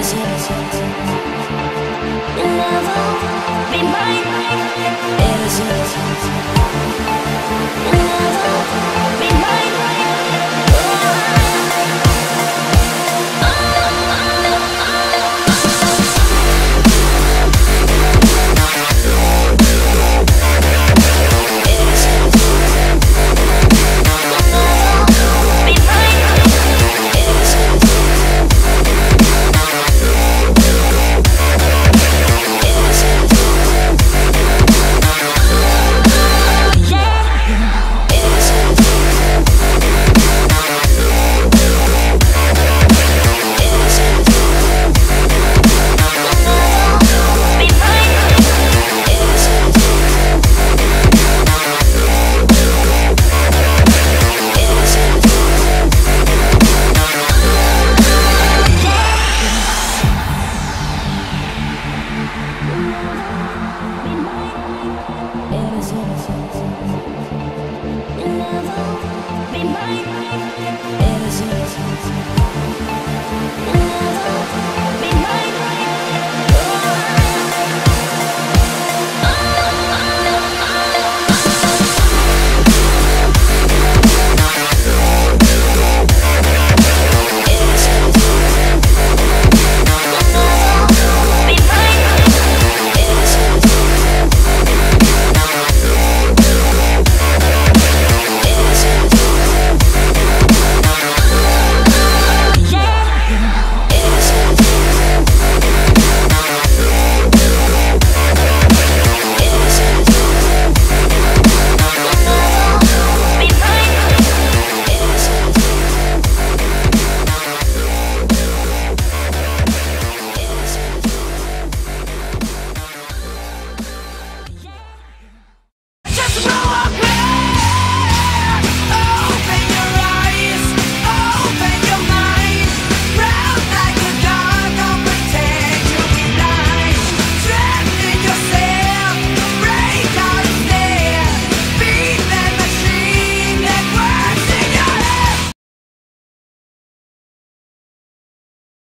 You'll never be mine. Bye.